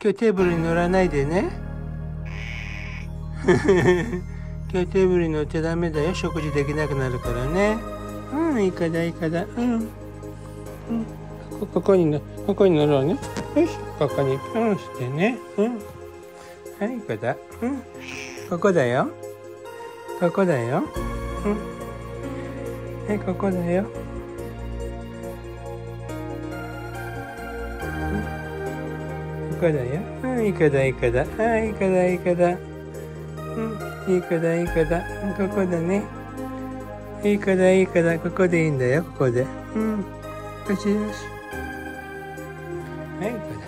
今日テーブルに乗らないでね。今日テーブルに乗っちゃダメだよ。食事できなくなるからね。うんいいかだいいかだうん、うん、こここにここに乗ろうね。よし。ここに。ピョンしてね。うん。はいいいかだ。うん。ここだよ。ここだよ。うん。はいここだよこだよ。うん、いい子だ、いい子だ。あいい子だ、いい子だ。うん、いい子だ、いい子だ。ここだね。いい子だ、いい子だ。ここでいいんだよ、ここで。うん。よしよし。はい、いい子だ。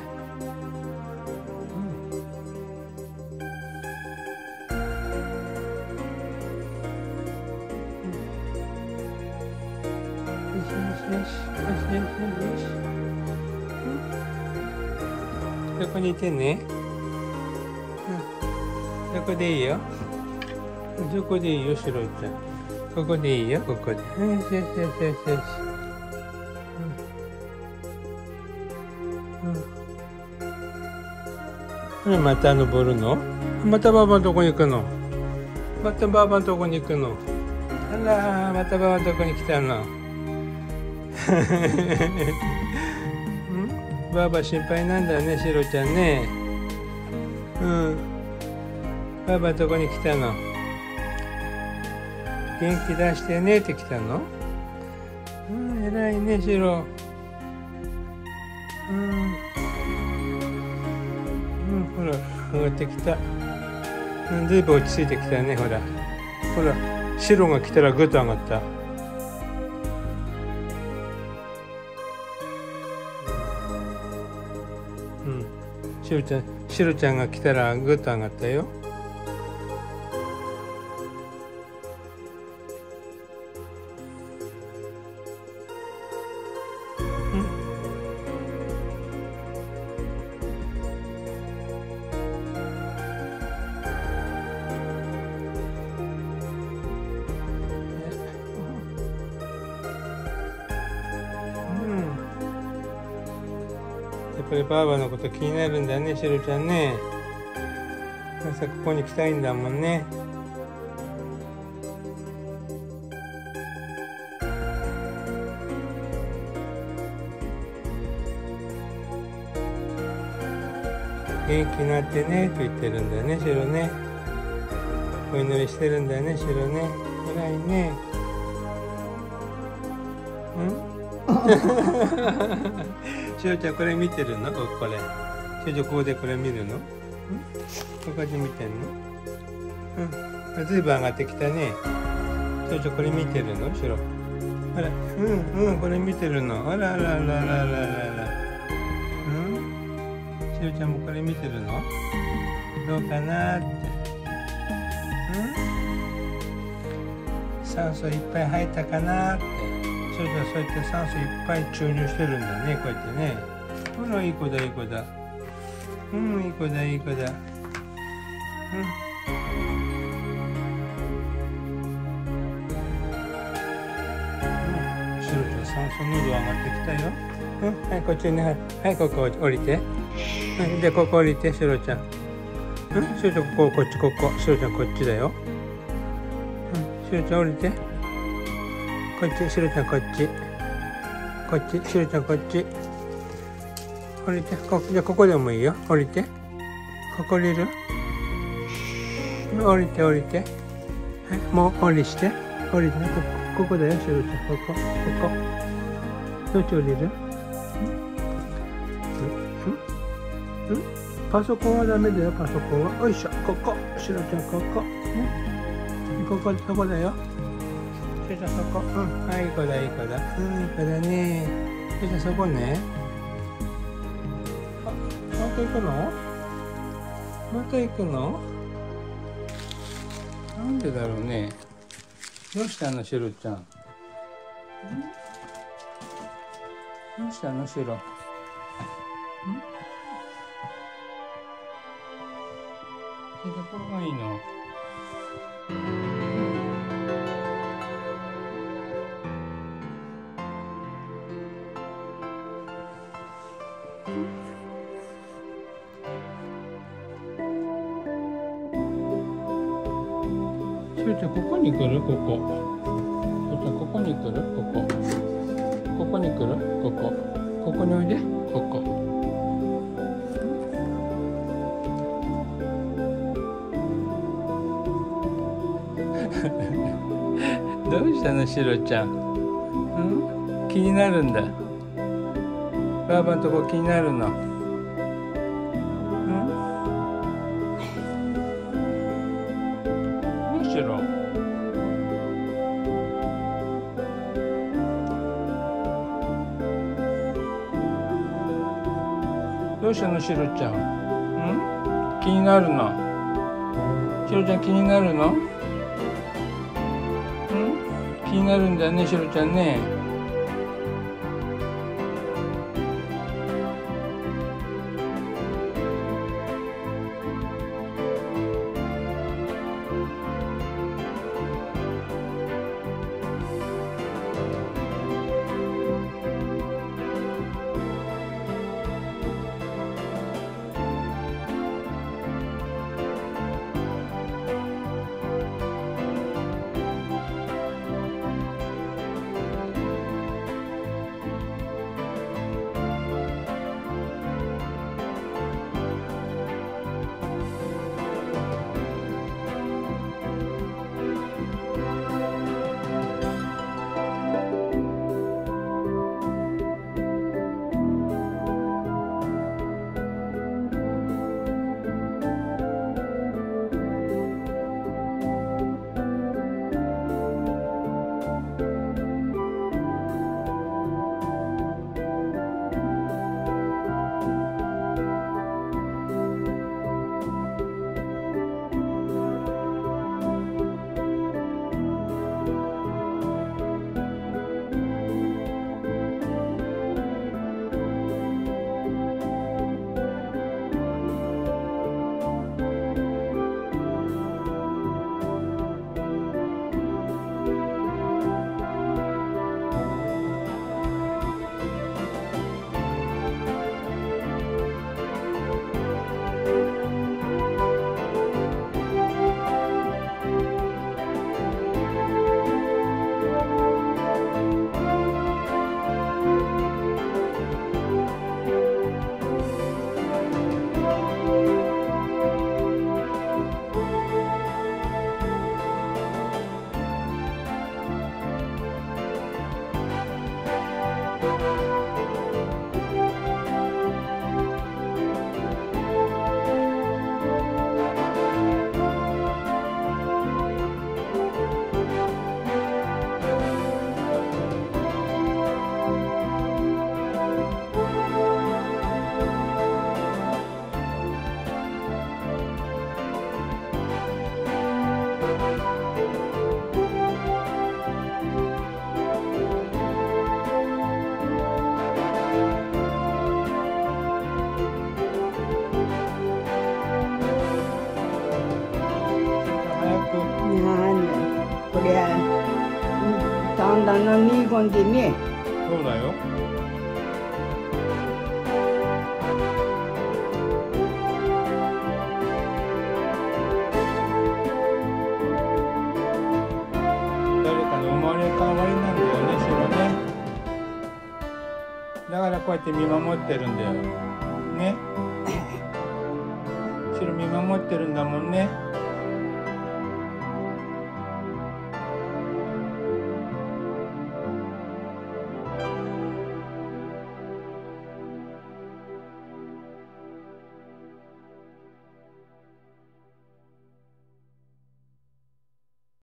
よしよしよし。よしよしよし。そこにいてね。うん。そこでいいよ。そこでいいよ、シロちゃん。ここでいいよ、ここで。よしよしよしよしよし。うん。うん。また登るの？またばばのとこに行くの？またばばのとこに行くの？あらまたばばのとこに来たの。ばあば心配なんだねシロちゃんね。うん。ばあばどこに来たの？元気出してねって来たの？うん偉いねシロ。うん。うんほら上がってきた。うんずいぶん落ち着いてきたねほら。ほら白が来たらぐっと上がった。しろちゃんしろちゃんが来たらぐっと上がったよ。やっぱりばあばのこと気になるんだねしろちゃんね。朝ここに来たいんだもんね。元気になってねと言ってるんだよねシロね。お祈りしてるんだよねシロね。偉いね。しおちゃんこれ見てるの？これ。しおちゃんここでこれ見るの？ここで見てんの？うん。ずいぶん上がってきたね。しおちゃんこれ見てるの？しろあら。うんうんこれ見てるの。あらあらあらあらあらあら。うん？しおちゃんもこれ見てるの？どうかなって。うん？酸素いっぱい入ったかなってそれじゃそうやって酸素いっぱい注入してるんだね。こうやってね。ほらいい子だいい子だ。うんいい子だいい子だ。うん。白ちゃ酸素濃度上がってきたよ。うんはいこっちね。はいここ降りて。うんでここ降りてシロちゃん。うんシロちゃんこここっちここ。シロちゃんこっちだよ。うんシロちゃん降りて。こっちしろちゃんこっち。こっちしろちゃんこっち。降りてこじゃここでもいいよ。降りて。ここ降りる。降りて降りて。はいもう降りして。降りてここここだよしろちゃん。ここここ。どっち降りる？ん？ん？パソコンはダメだよパソコンは。よいしょここ。しろちゃんここ。ね？ここそこだよ。ちょちゃんそこ。うん。はい、いい子だ、いい子だ。うん、いい子だね。そこね。あ、また行くの？また行くの？なんでだろうね。どうしたの、シロちゃん？ん？どうしたの、シロ。ん？どこがいいの？しゅうちゃんここに来る？ここ。しゅうちゃんここに来る？ここ。ここに来る？ここ。ここにおいで。ここ。どうしたの？シロちゃん、うん、気になるんだ。ばあばのとこ気になるの。ん？どうしろどうしたのしろちゃん？ん？気になるの？しろちゃん気になるの？ん？気になるんだよねしろちゃんねこれだんだん飲み込んでね。そうだよ。だからこうやって見守ってるんだよ。ね。白見守ってるんだもんね